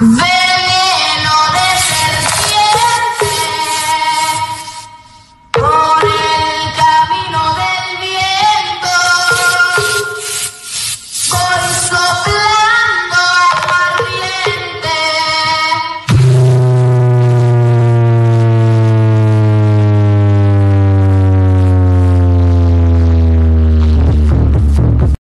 Very